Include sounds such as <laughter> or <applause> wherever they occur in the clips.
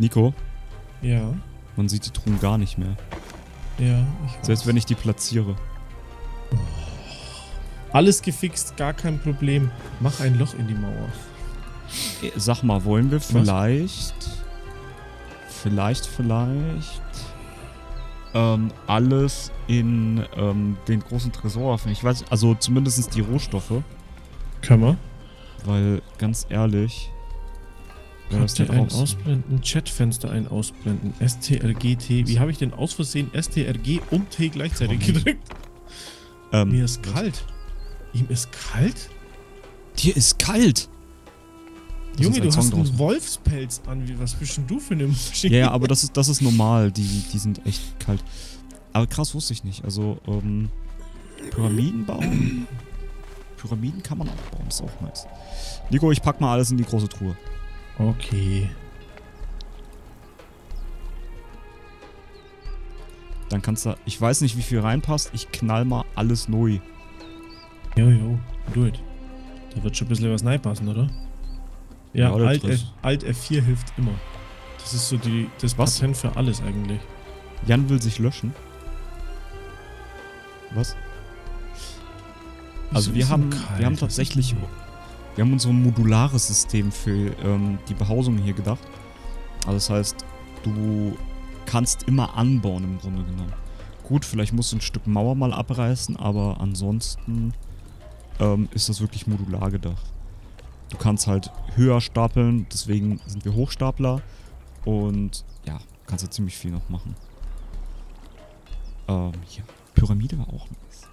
Nico, Ja, man sieht die Truhen gar nicht mehr. ja. Ich weiß. Selbst wenn ich die platziere. Alles gefixt, gar kein Problem. Mach ein Loch in die Mauer. Äh, Sag mal, wollen wir vielleicht. Vielleicht, vielleicht. Ähm, alles in ähm, den großen Tresor öffnen. Ich weiß, also zumindest die Rohstoffe. Können wir? Weil, ganz ehrlich. Der ein ausblenden, Chatfenster ein ausblenden, STRGT. Wie habe ich denn aus Versehen STRG und T gleichzeitig Komm. gedrückt? Ähm, Mir ist kalt. Ihm ist kalt? Dir ist kalt! Das Junge, ist du Song hast einen draußen. Wolfspelz an. Wie, was bist denn du für eine Maschine? Ja, ja, aber das ist, das ist normal. Die, die sind echt kalt. Aber krass wusste ich nicht. Also, ähm, Pyramiden bauen. Pyramiden kann man auch bauen, ist auch nice. Nico, ich pack mal alles in die große Truhe. Okay. Dann kannst du. Ich weiß nicht, wie viel reinpasst. Ich knall mal alles neu. Jojo, do it. Da wird schon ein bisschen was reinpassen, oder? Ja, Ja, Alt, F, Alt F4 hilft immer. Das ist so die, das Was? Patent für alles eigentlich. Jan will sich löschen. Was? Also wir haben, kalt? wir haben tatsächlich, wir haben uns so ein modulares System für ähm, die Behausung hier gedacht. Also das heißt, du kannst immer anbauen im Grunde genommen. Gut, vielleicht musst du ein Stück Mauer mal abreißen, aber ansonsten ähm, ist das wirklich modular gedacht. Du kannst halt höher stapeln, deswegen sind wir Hochstapler und ja, kannst du ziemlich viel noch machen. Ähm, ja, Pyramide war auch nice.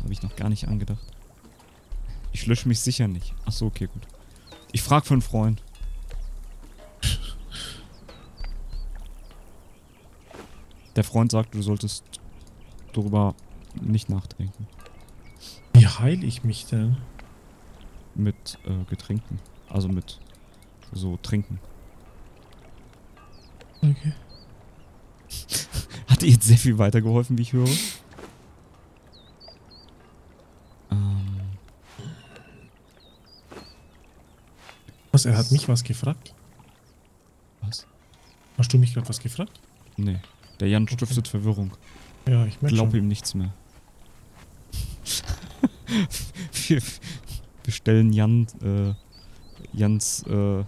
Habe ich noch gar nicht angedacht. Ich lösche mich sicher nicht. Achso, okay, gut. Ich frag für einen Freund. Der Freund sagt, du solltest darüber nicht nachdenken. Wie heile ich mich denn? Mit äh, Getränken. Also mit so Trinken. Okay. <laughs> Hat dir jetzt sehr viel weitergeholfen, wie ich höre? Was, er hat mich was gefragt? was? Hast du mich gerade was gefragt? Nee. Der Jan stiftet Verwirrung. Ja, ich merke Glaub schon. ihm nichts mehr. <laughs> wir, wir stellen Jan, äh, Jans äh,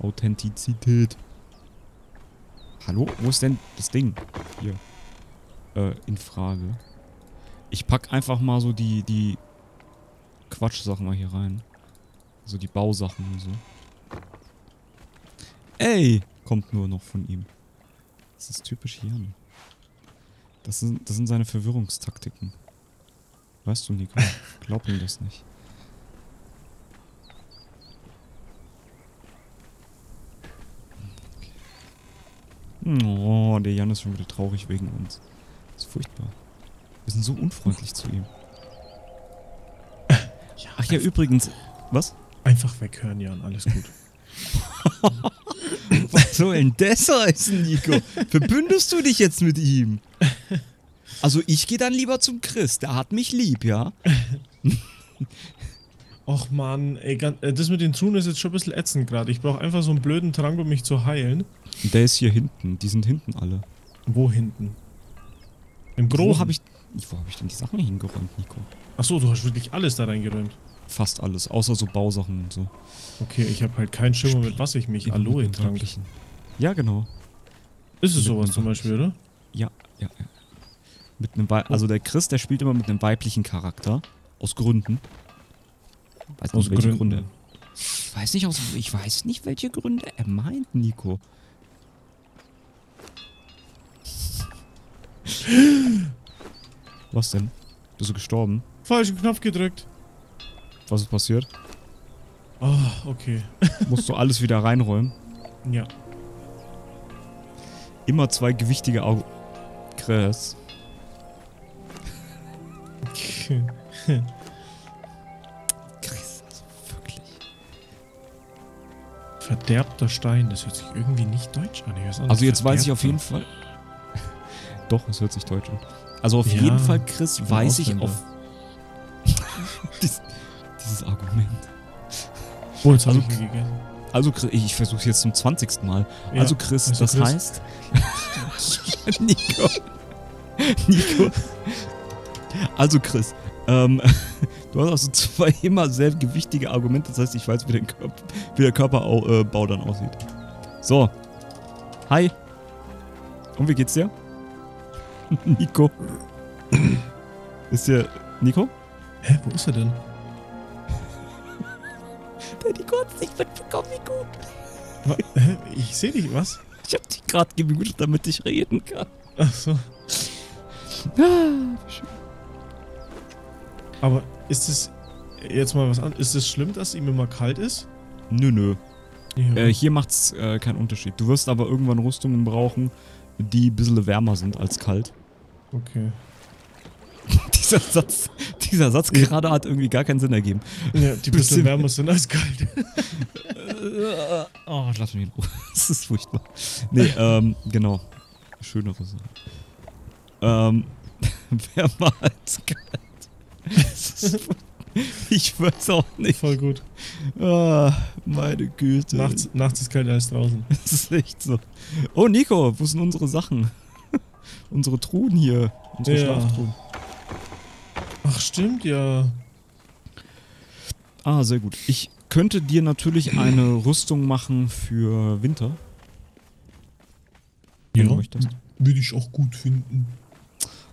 Authentizität. Hallo? Wo ist denn das Ding? Hier. Äh, in Frage. Ich pack einfach mal so die, die Quatschsachen mal hier rein. So die Bausachen und so. Ey! Kommt nur noch von ihm. Das ist typisch Jan. Das sind, das sind seine Verwirrungstaktiken. Weißt du, Nico? <laughs> Glaub ihm das nicht. Oh, der Jan ist schon wieder traurig wegen uns. Das ist furchtbar. Wir sind so unfreundlich zu ihm. Ja, Ach ja, übrigens. Was? Einfach weghören, Jan, alles gut. <laughs> Was soll denn das heißen, Nico? Verbündest du dich jetzt mit ihm? Also ich gehe dann lieber zum Chris, der hat mich lieb, ja? Och man, ey, äh, das mit den Truhen ist jetzt schon ein bisschen ätzend gerade. Ich brauche einfach so einen blöden Trank, um mich zu heilen. Der ist hier hinten, die sind hinten alle. Wo hinten? Im Großen? Wo habe ich, wo hab ich denn die Sachen hingeräumt, Nico? Achso, du hast wirklich alles da reingeräumt. Fast alles, außer so Bausachen und so. Okay, ich habe halt keinen Schimmer, mit was ich mich Aloe trank. Ja, genau. Ist es mit sowas zum Beispiel, oder? Ja, ja, ja. Mit einem Wei also der Chris, der spielt immer mit einem weiblichen Charakter. Aus Gründen. Weiß Aus nicht, welche Gründen. Gründe. Ich weiß nicht, aus, ich weiß nicht, welche Gründe er meint, Nico. Was denn? Bist du gestorben? Falschen Knopf gedrückt. Was ist passiert? Oh, okay. <laughs> Musst du alles wieder reinräumen? Ja. Immer zwei gewichtige Augen. Chris. <laughs> Chris, also wirklich. Verderbter Stein, das hört sich irgendwie nicht deutsch an. Also jetzt weiß ich auf jeden Fall. Doch, es hört sich deutsch an. Also auf Ja, jeden Fall, Chris, weiß ich auf. <laughs> Dies, dieses Argument. Oh, jetzt Also- ich. Also, Chris, ich versuche jetzt zum 20. Mal. Ja, also, Chris, also das Chris. heißt. <laughs> Nico. Nico. Also, Chris, ähm, <laughs> du hast also zwei immer sehr gewichtige Argumente. Das heißt, ich weiß, wie, der Körper, wie der Körperbau äh, dann aussieht. So. Hi. Und wie geht's dir? <laughs> Nico. Ist hier. Nico? Hä, wo ist er denn? <laughs> Der Nico hat's nicht mitbekommen, Nico. Wa- Hä? Ich sehe dich, was? Ich hab dich gerade gemutet, damit ich reden kann. Ach so. Aber ist es jetzt mal was an? Ist es schlimm, dass ihm immer kalt ist? Nö, nö. Ja. Äh, hier macht's äh, keinen Unterschied. Du wirst aber irgendwann Rüstungen brauchen, die ein bisschen wärmer sind als kalt. Okay. <laughs> dieser Satz, dieser Satz gerade hat irgendwie gar keinen Sinn ergeben. Ja, die Bisschen- wärmer sind als kalt. <laughs> Oh, lass mich in Ruhe. <laughs> Das ist furchtbar. Nee, ähm, genau. Schönere Sache. Ähm, wärmer als kalt. Ich weiß auch nicht. Voll gut. Ah, meine Güte. Nachts, nachts ist kälter als draußen. Das ist echt so. Oh, Nico, wo sind unsere Sachen? Unsere Truhen hier. Unsere Ja. Schlaftruhen. Ach, stimmt ja. Ah, sehr gut. Ich könnte dir natürlich eine Rüstung machen für Winter. Möchtest. Würde ich auch gut finden.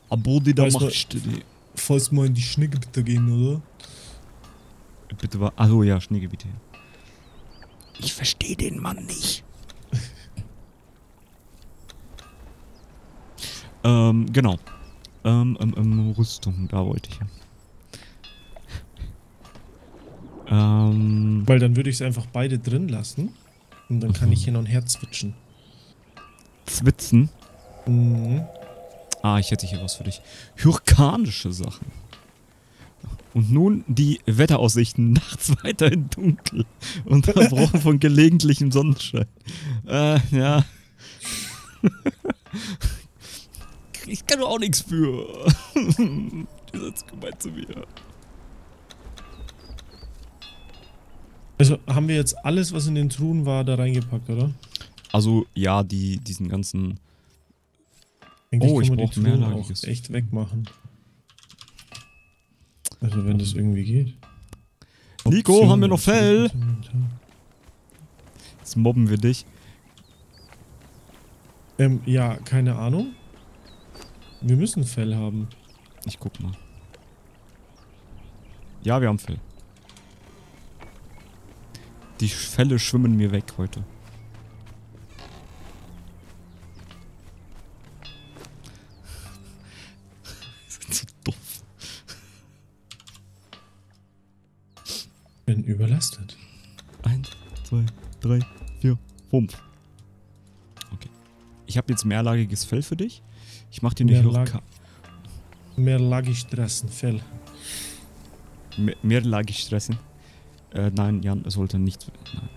Aber die da machst du die. Falls mal in die Schneegebiete gehen, oder? Bitte war. Achso, ja, Schneegebiete. Ich verstehe den Mann nicht. Ähm, genau. Ähm, ähm, ähm, Rüstung, da wollte ich hin. Ähm, Weil dann würde ich es einfach beide drin lassen. Und dann kann Mhm. ich hin und her zwitschen. Zwitzen. Mhm. Ah, ich hätte hier was für dich. Hyrkanische Sachen. Und nun die Wetteraussichten. Nachts <laughs> weiterhin dunkel. Unterbrochen <laughs> von gelegentlichem Sonnenschein. Äh, ja. <laughs> Ich kann doch auch nichts für. Die sind gemeint zu mir. Also haben wir jetzt alles, was in den Truhen war, da reingepackt, oder? Also, ja, die, diesen ganzen. Eigentlich Oh, ich kann man brauch die Truhen mehrlagiges. auch echt wegmachen. Also wenn das irgendwie geht. Nico, Optionen, haben wir noch Fell? Jetzt mobben wir dich. Ähm, ja, keine Ahnung. Wir müssen Fell haben. Ich guck mal. Ja, wir haben Fell. Die Fälle schwimmen mir weg heute. <laughs> sind so doof. Bin überlastet. Eins, zwei, drei, vier, fünf. Okay. Ich habe jetzt mehrlagiges Fell für dich. Ich mach dir nicht Mehrlag- Ka- Mehr lagig stressen, Fell. Me- mehrlagig stressen. Äh, nein, Jan, es sollte nicht. Nein.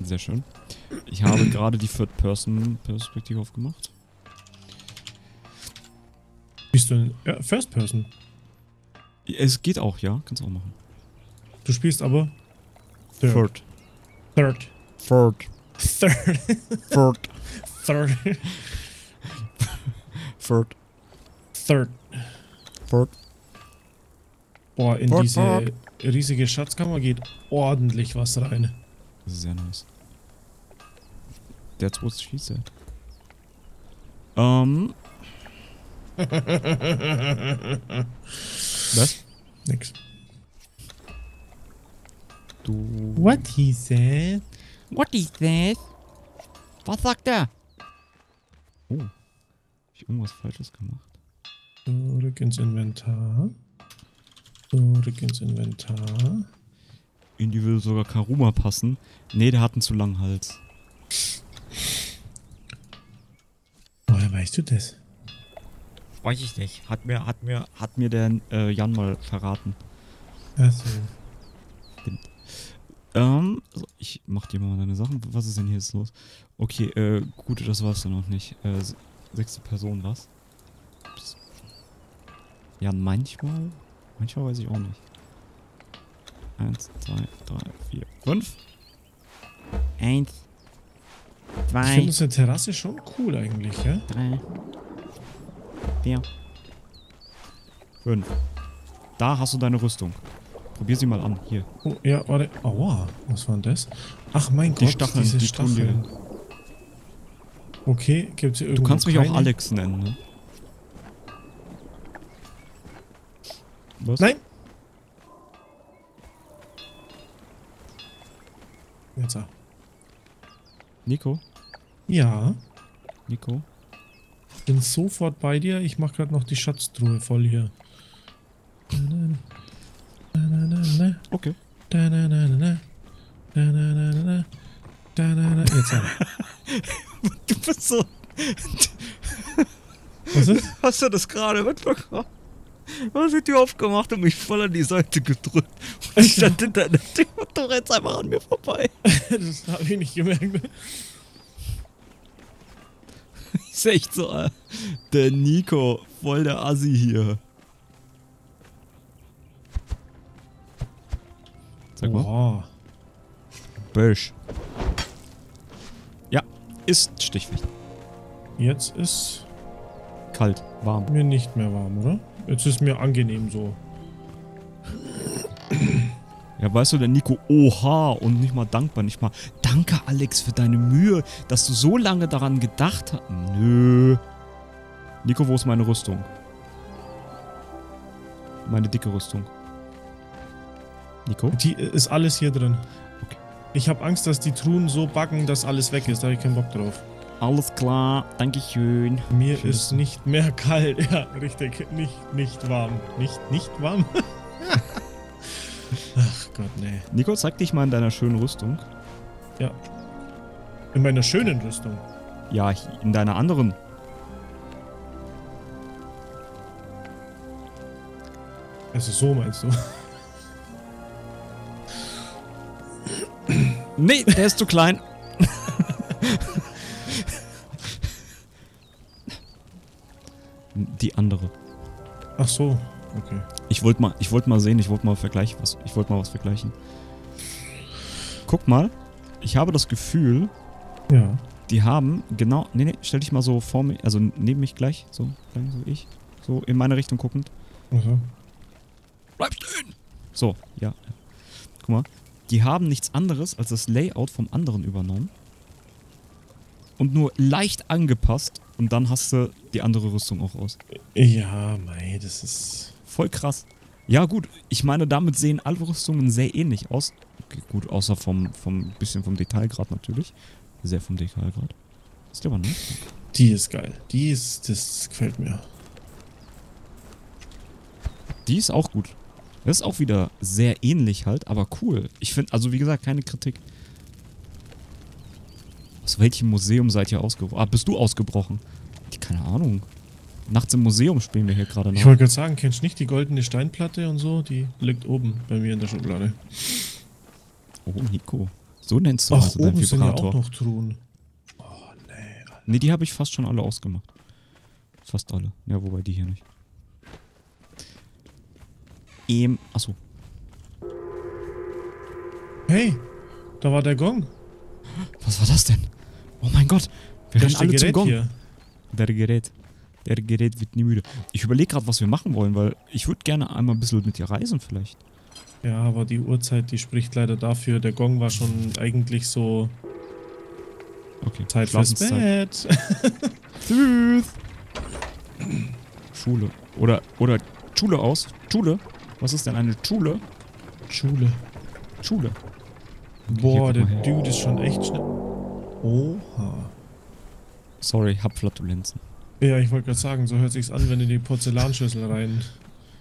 Sehr schön. Ich habe <clears throat> gerade die Third-Person-Perspektive aufgemacht. Bist du ein ja, First Person? Es geht auch, ja. Kannst auch machen. Du spielst aber Third. Third. Third. Third. Third. <laughs> Third. Third. Third. Third. Third. Boah, in Third, diese riesige Schatzkammer geht ordentlich was rein. Das ist sehr nice. That's what she said. Ähm. <laughs> Was? Nix. Du. he said? What is that? Was sagt er? Oh. Hab ich irgendwas Falsches gemacht? Zurück ins Inventar. Zurück ins Inventar. In die will sogar Karuma passen. Nee, der hat einen zu langen Hals. Woher weißt du das? Weiß ich nicht. Hat mir, hat mir, hat mir der äh, Jan mal verraten. Achso. Ähm, so, ich mach dir mal deine Sachen. Was ist denn hier jetzt los? Okay, äh, gut, das war's dann noch nicht. Äh, sechste Person, was? Ups. Ja, manchmal. Manchmal weiß ich auch nicht. Eins, zwei, drei, vier, fünf. Eins, Ich zwei, finde so eine Terrasse schon cool eigentlich, ja? drei, vier, fünf. Da hast du deine Rüstung. Probier sie mal an. Hier. Oh, ja, warte. Aua, was war denn das? Ach mein Die Gott, Stacheln, diese die tun dir- Stacheln. Okay, gibt's hier Du irgendwo kannst mich keine? auch Alex nennen, ne? Was? Nein! Jetzt auch. Nico? Ja, Nico? bin sofort bei dir. Ich mache gerade noch die Schatztruhe voll hier. Da, na, na. Da, na, na, na, na. Da, na, na. Jetzt auch. Du bist so. Was ist? Hast du das gerade mitbekommen? Was hat die aufgemacht und mich voll an die Seite gedrückt? Und ich stand hinter der Tür und du rennst einfach an mir vorbei. Das habe ich nicht gemerkt. Ist echt so, äh, der Nico, voll der Assi hier. Sag mal. Wow. Bösch. Ja, ist Stichwort. Jetzt ist Kalt, warm. mir nicht mehr warm, oder? Jetzt ist mir angenehm so. Ja, weißt du, der Nico, oha, und nicht mal dankbar, nicht mal, danke Alex für deine Mühe, dass du so lange daran gedacht hast. Nö. Nico, wo ist meine Rüstung? Meine dicke Rüstung. Nico? Die äh, ist alles hier drin. Okay. Ich habe Angst, dass die Truhen so backen, dass alles weg ist. Da habe ich keinen Bock drauf. Alles klar, Dankeschön. Mir Schön, ist nicht mehr <laughs> kalt. Ja, richtig. Nicht, nicht warm. Nicht, nicht warm? <laughs> Ach Gott, nee. Nico, zeig dich mal in deiner schönen Rüstung. In meiner schönen Rüstung. Ja, in deiner anderen. Also so meinst du? <laughs> Nee, der ist zu klein. Die andere. Ach so. Okay. Ich wollte mal, ich wollte mal sehen, ich wollte mal vergleichen, was, ich wollte mal was vergleichen. Guck mal, ich habe das Gefühl, Ja. die haben genau, nee, nee, stell dich mal so vor mir, also neben mich gleich, so, gleich so ich, so in meine Richtung guckend. Also. Bleib stehen! So, ja. Guck mal, die haben nichts anderes als das Layout vom anderen übernommen und nur leicht angepasst und dann hast du die andere Rüstung auch aus. Ja, mei, das ist. Voll krass. Ja, gut, ich meine, damit sehen alle Rüstungen sehr ähnlich aus. Okay, gut, außer vom, vom bisschen vom Detailgrad natürlich. Sehr vom Detailgrad. Ist aber nice. Die ist geil. Die ist. Das gefällt mir. Die ist auch gut. Das ist auch wieder sehr ähnlich halt, aber cool. Ich finde, also wie gesagt, keine Kritik. Aus welchem Museum seid ihr ausgebrochen? Ah, bist du ausgebrochen? Keine Ahnung. Nachts im Museum spielen wir hier gerade noch. Ich wollte gerade sagen, kennst du nicht die goldene Steinplatte und so? Die liegt oben bei mir in der Schublade. Oh, Nico. So nennst du Ach, also deinen oben sind ja Vibrator. auch noch Truhen. Oh, nee. Ne, die habe ich fast schon alle ausgemacht. Fast alle. Ja, wobei die hier nicht. Ähm, achso. Hey, da war der Gong. Was war das denn? Oh mein Gott. Wir rennen alle zum Gerät Gong. hier. Der Gerät. Der Gerät wird nie müde. Ich überlege gerade, was wir machen wollen, weil ich würde gerne einmal ein bisschen mit dir reisen vielleicht. Ja, aber die Uhrzeit, die spricht leider dafür. Der Gong war schon eigentlich so Okay. Zeit fürs. Bett. <laughs> Tschüss. Schule. Oder, oder Schule aus. Schule? Was ist denn eine Schule? Schule. Schule. Boah, der. Dude ist schon echt schnell. Oha. Sorry, hab Flatulenzen. Ja, ich wollte gerade sagen, so hört sich's an, wenn in die Porzellanschüssel rein.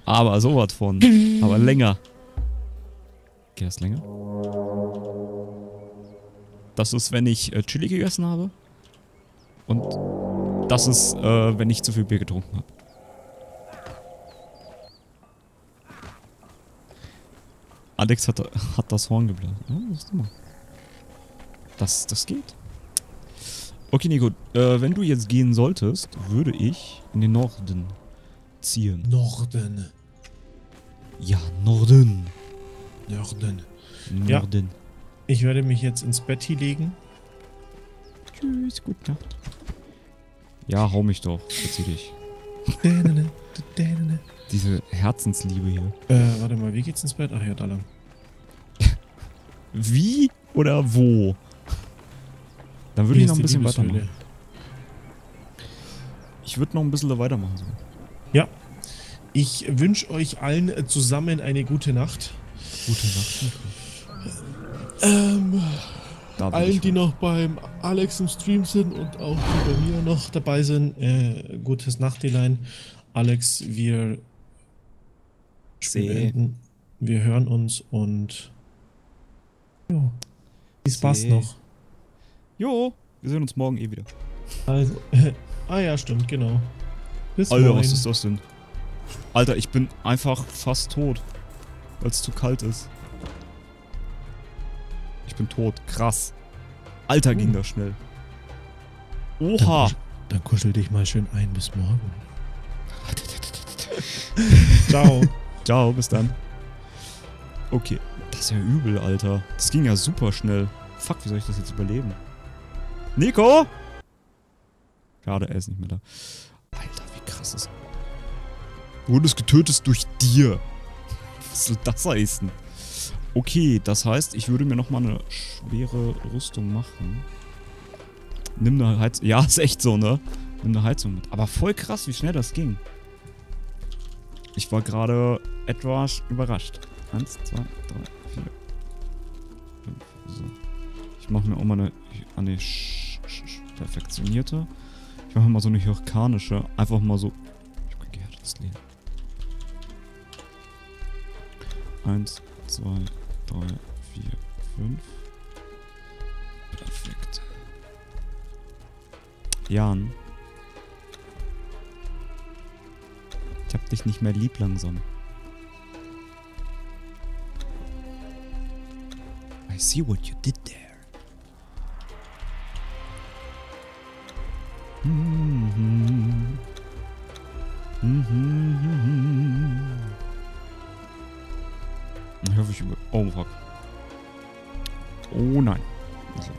Aber sowas von. <laughs> Aber länger. Geht das länger? Das ist, wenn ich äh, Chili gegessen habe. Und das ist, äh, wenn ich zu viel Bier getrunken habe. Alex hat, hat das Horn geblasen. Ja, das, das, das geht. Okay, Nico, äh, wenn du jetzt gehen solltest, würde ich in den Norden ziehen. Norden. Ja, Norden. Norden. Norden. Ich werde mich jetzt ins Bett hier legen. Tschüss, gute Nacht. Ja, hau mich doch. Verzieh dich. Diese Herzensliebe hier. Äh, warte mal, wie geht's ins Bett? Ach ja, da lang. Wie oder wo? Dann würde ich noch ein bisschen weitermachen. Ich würde noch ein bisschen weitermachen. So. Ich wünsche euch allen zusammen eine gute Nacht. Gute Nacht. Ähm, allen, die noch beim Alex im Stream sind und auch die bei mir noch dabei sind, äh, gutes Nachtelein. Alex, wir Seh. beenden. Wir hören uns und ja, viel Spaß noch. Jo, wir sehen uns morgen eh wieder. Also, <laughs> ah ja, stimmt, genau. Bis Alter, morgen. was ist das denn? Alter, ich bin einfach fast tot. Weil es zu kalt ist. Ich bin tot. Krass. Alter, ging Uh. das schnell. Dann, Oha. kusch- dann kuschel dich mal schön ein. Bis morgen. <laughs> Ciao. Ciao, bis dann. Okay. Das ist ja übel, Alter. Das ging ja super schnell. Fuck, wie soll ich das jetzt überleben? Nico? Schade, er ist nicht mehr da. Alter, wie krass ist. Du wurdest getötet durch dir. <laughs> Was soll das heißen? Okay, das heißt, ich würde mir nochmal eine schwere Rüstung machen. Nimm eine Heizung. Ja, <laughs> ist echt so, ne? Nimm eine Heizung mit. Aber voll krass, wie schnell das ging. Ich war gerade etwas überrascht. Eins, zwei, drei, vier, fünf. So. Ich mache mir auch mal eine, sch- sch- perfektionierte. Ich mache mal so eine hyrkanische. Einfach mal so. Ich hab kein gehärtetes Leben. Eins, zwei, drei, vier, fünf. Perfekt. Jan. Ich hab dich nicht mehr lieb langsam. I see what you did there. Mhm. Mhm. Ich hoffe, ich über... Oh, fuck. Oh, nein. Also.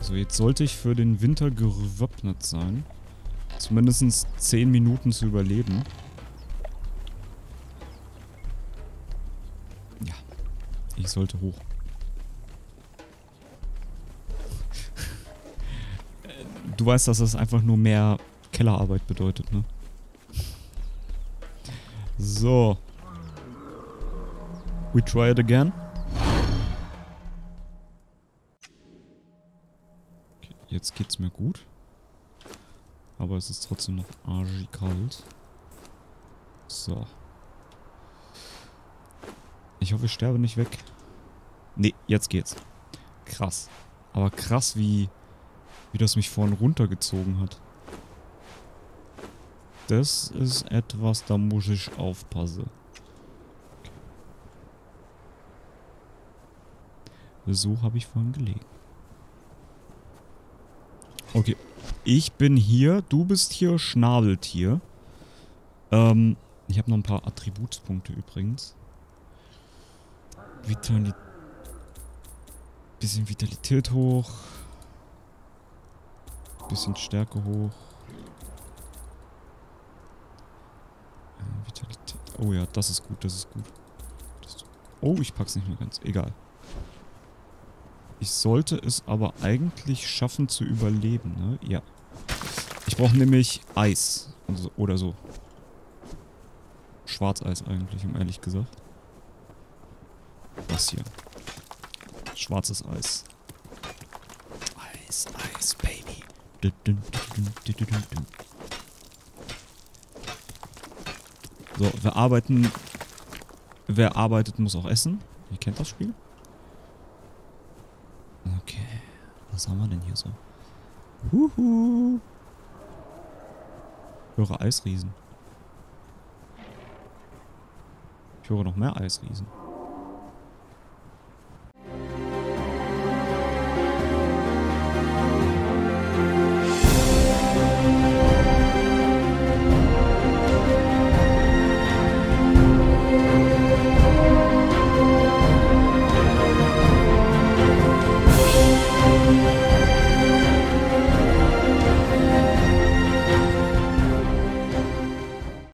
So, jetzt sollte ich für den Winter gewappnet sein. Zumindest 10 Minuten zu überleben. Ich sollte hoch. Du weißt, dass das einfach nur mehr Kellerarbeit bedeutet, ne? So. We try it again. Okay, jetzt geht's mir gut. Aber es ist trotzdem noch arschkalt. So. Ich hoffe, ich sterbe nicht weg. Nee, jetzt geht's. Krass. Aber krass, wie, wie das mich vorhin runtergezogen hat. Das ist etwas, da muss ich aufpassen. So habe ich vorhin gelegen. Okay. Ich bin hier, du bist hier, Schnabeltier. Ähm, ich habe noch ein paar Attributspunkte übrigens. Vitali bisschen Vitalität hoch. Bisschen Stärke hoch. Äh, Vitalität. Oh ja, das ist gut, das ist gut. Das oh, ich pack's nicht mehr ganz. Egal. Ich sollte es aber eigentlich schaffen zu überleben, ne? Ja. Ich brauche nämlich Eis. Also, oder so. Schwarzeis eigentlich, um ehrlich gesagt. Das hier. Schwarzes Eis. Eis, Eis, Baby. So, wir arbeiten. Wer arbeitet, muss auch essen. Ihr kennt das Spiel? Okay. Was haben wir denn hier so? Huhu. Ich höre Eisriesen. Ich höre noch mehr Eisriesen.